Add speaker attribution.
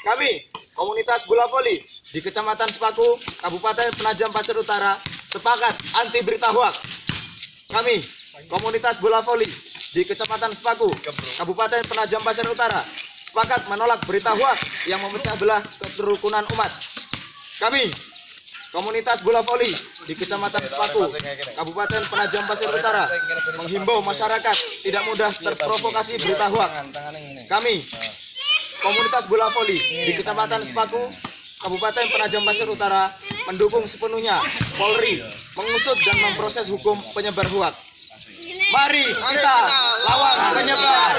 Speaker 1: Kami, komunitas bola voli di Kecamatan Sepaku, Kabupaten Penajam Pasir Utara, sepakat anti berita hoak. Kami, komunitas bola voli di Kecamatan Sepaku, Kabupaten Penajam Pasir Utara, sepakat menolak berita hoak yang memecah belah kerukunan umat. Kami, komunitas bola voli di Kecamatan Sepaku, Kabupaten Penajam Pasir Utara, menghimbau masyarakat tidak mudah terprovokasi berita hoak. Kami, komunitas bola voli di Kecamatan Sepaku, Kabupaten Penajam Pasir Utara, mendukung sepenuhnya Polri mengusut dan memproses hukum penyebar hoak. Mari kita lawan penyebar.